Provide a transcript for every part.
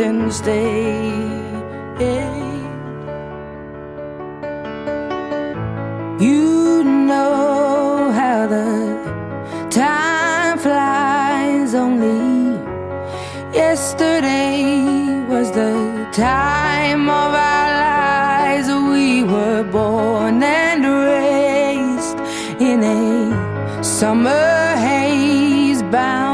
and stay. You know how the time flies. Only yesterday was the time of our lives. We were born and raised in a summer haze, bound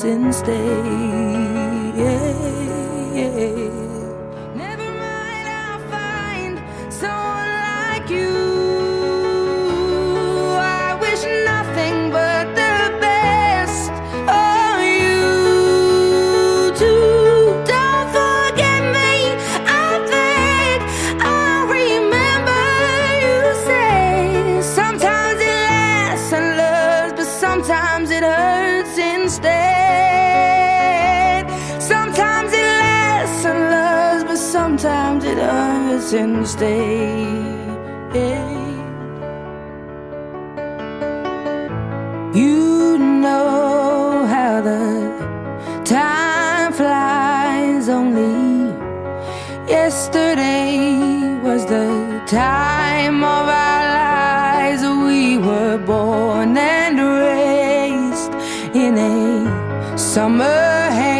since day. And stay. You know how the time flies only Yesterday was the time of our lives. We were born and raised in a summer haze,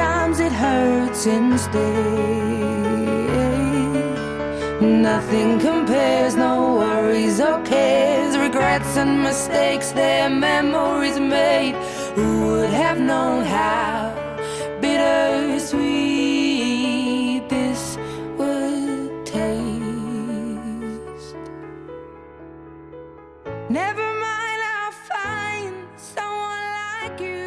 sometimes it hurts instead. Nothing compares, no worries or cares, regrets and mistakes, they're memories made. Who would have known how bittersweet this would taste? Never mind, I'll find someone like you.